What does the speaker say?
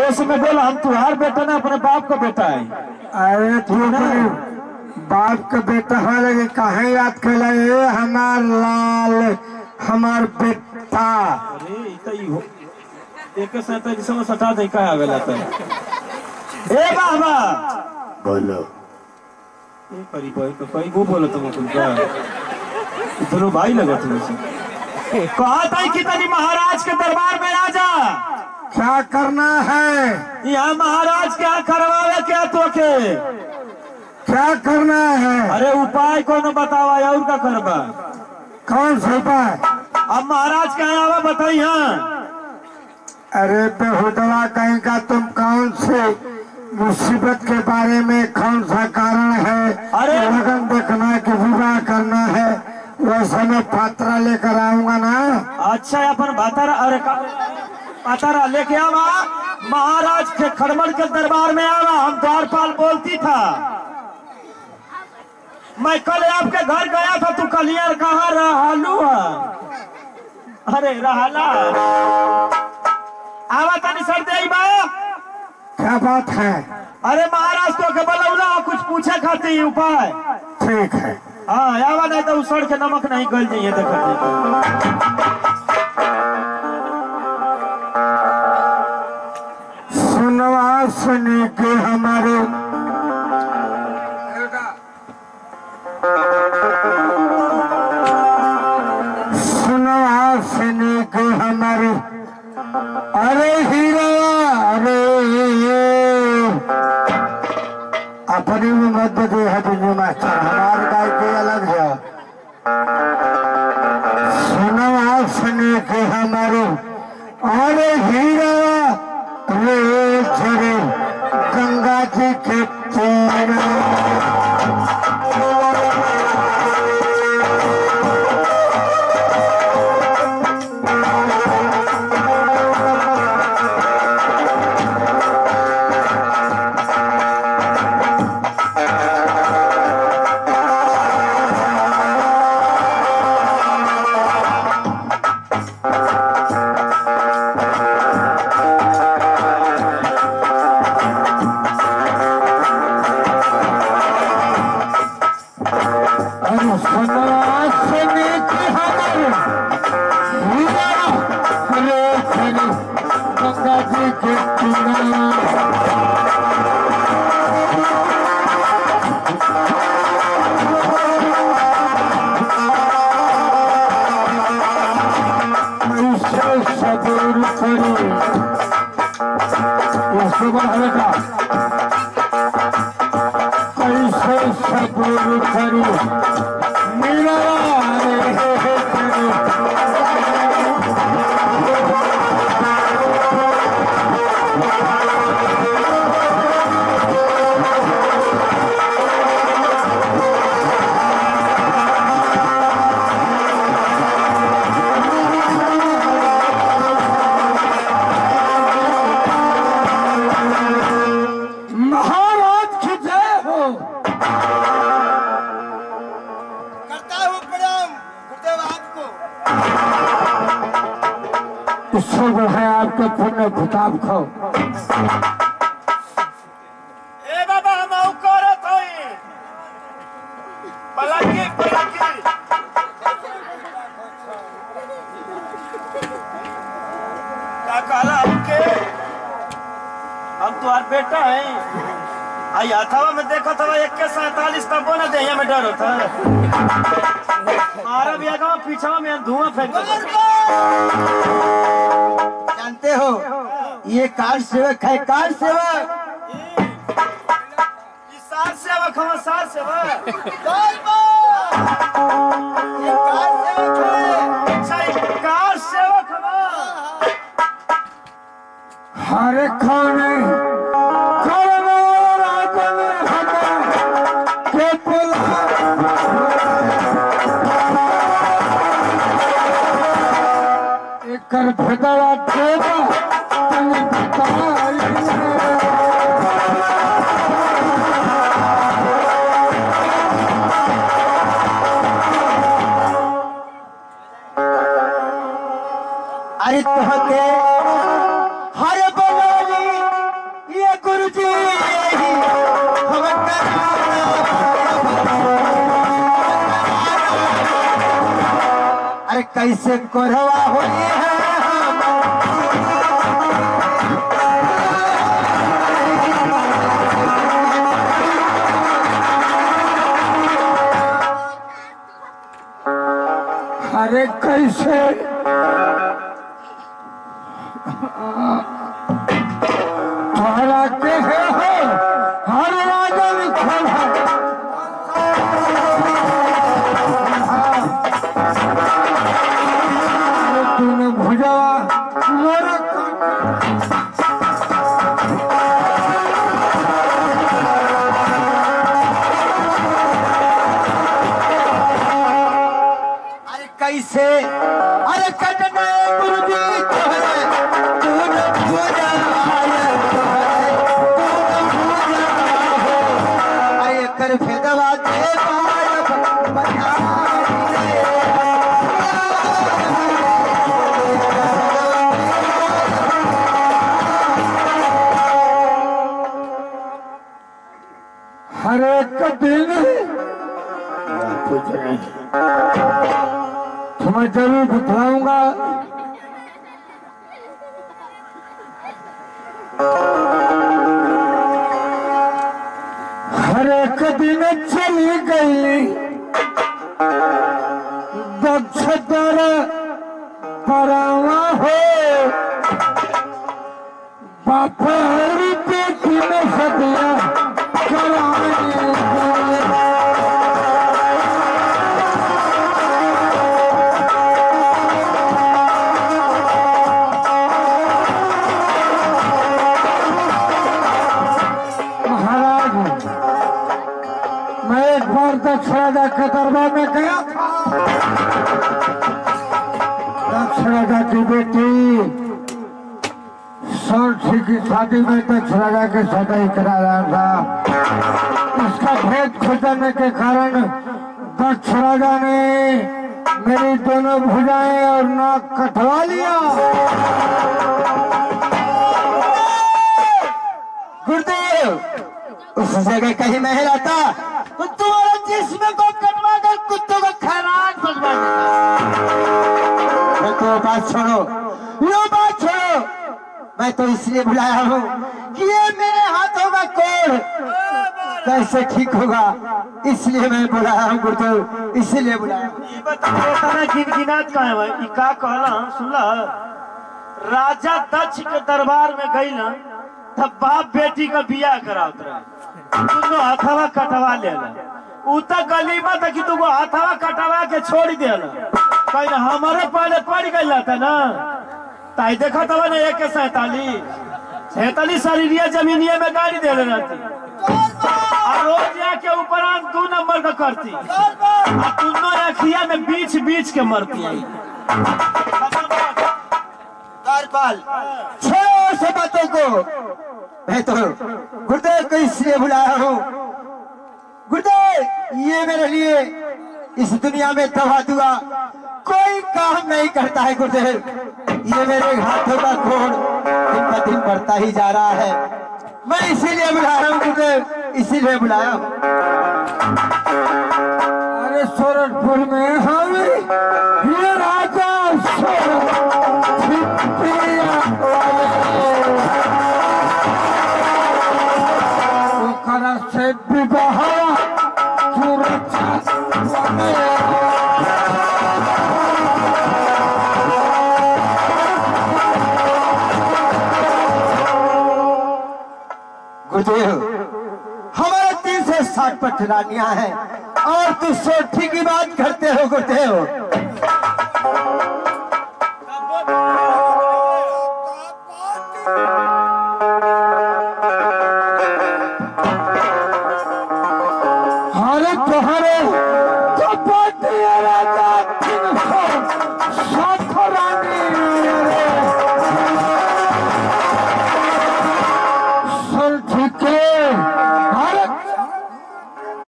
होश में बोला हम तुम्हार बेटा ना अपने बाप का बेटा है। अरे तू बाप का बेटा है लेकिन कहे याद कैला ए हमार लाल हमार बेटा। एक सैंतालीस में सटा दे का आवेला त? ए बाबा! बोलो। ए परी भाई तो कई वो बोला तुम का दोनों भाई लगा तुम कहा था कि तनी महाराज के दरबार में आ जा क्या करना है? यहाँ महाराज क्या करवावे क्या तो के क्या करना है? अरे उपाय कोनो बतावा और का करबा? कौन सा उपाय? अब महाराज कहे आवा बताई हाँ? अरे बेहुदवा कहीं का तुम कौन से मुसीबत के बारे में कौन सा कारण है? अरे! लगन देखना कि विवाह करना है वैसे मैं पात्रा लेकर आऊँगा ना? अच्छा अपन भातारा अरे का लेके आवा। महाराज के खड़मड़ के दरबार में आवा। हम द्वारपाल बोलती था मैं कल आपके घर गया था तू कलियर कहा रहलू है अरे रहला। आवा तनी सर दे क्या बात है? अरे महाराज तो के बलौला कुछ पूछे खाती उपाय। ठीक है। हाँ आवा नहीं तो उसड़ के नमक नहीं गल जाइए देखते सुनी के हमारे। सुनो सुनी के हमारे। अरे हीरा, अरे अपनी में मत बदे हदी बाद हमें कैसे सबूर करी इससे बढ़े आपके पुण्य किताब खाओ। ए बाबा हम करत हई पलकी पलकी का कहला हमके? हम तुम्हार बेटा है। आई अथवा में देखो था एक के सैतालीस तब ना दे में डर होता है मारा भी आगा पीछा में धुआँ फेंक। जानते हो? ये कार सेवक है कार सेवक। सार सेवक हम सार सेवक। ये कार सेवक है। अच्छा कार सेवक हम हरे खाने खाने अरे तोहके हर बनाली ये गुरुजी यही हम अरे कैसे कोरवा हो है अरे कैसे अरे तुम्हें ज़रूर बतलाऊँगा हर एक दिन चली गई। दक्ष दर परावा हो पेटी में सदिया कराने बार दक्ष राजा के दरबार में गया था दक्ष राजा की बेटी सोठी की शादी में दक्ष राजा के ही करा रहा था इसका भेद खोजने के कारण दक्ष राजा ने मेरी दोनों भुजाएँ और नाक कटवा लिया। गुरुदेव, उस जगह कहीं मैं रहता तो को कटवा कर कुत्तों को सजवा देता तो बात छोड़ो। वो बात छोड़ो। मैं तो इसलिए बुलाया हूँ कि ये मेरे हाथों का कोड कैसे ठीक होगा। इसलिए मैं बुलाया हूँ गुरुदेव। इसीलिए बुलाया गिनगिनात का है भाई का कहला? सुनला राजा दक्ष के दरबार में गई ना तब बाप बेटी का बियाह करावत रहे हथवा कटवा लेला उ त गलीमा तक कि तुमको हथवा कटवा के छोड़ देला कहीं हमारे पहले पड़ गई था ना। ताई देखा तब ना एक सैतालीस। सैतालीस शरीरिया जमीनिया में गाड़ी दे रहती रोज जाके ऊपर दो नंबर का करती। दोनों अखिया में बीच बीच के मरती। है छोड़ो से बातों को। मैं तो गुरुदेव को इसलिए बुलाया हूँ गुरुदेव, ये मेरे लिए इस दुनिया में दवा दुआ कोई काम नहीं करता है गुरुदेव। ये मेरे हाथों का खोड़ दिन ब दिन बढ़ता ही जा रहा है। मैं इसीलिए बुलाया हूँ गुरुदेव, इसीलिए बुलाया हूँ। अरे सूरजपुर में हम ये राजा सूरज गुरुदेव हमारे तीन सौ साठ पर रानियाँ हैं। और तू सोठी की बात करते हो गुरुदेव अरे तुम्हारे कपट राजा तीन सौ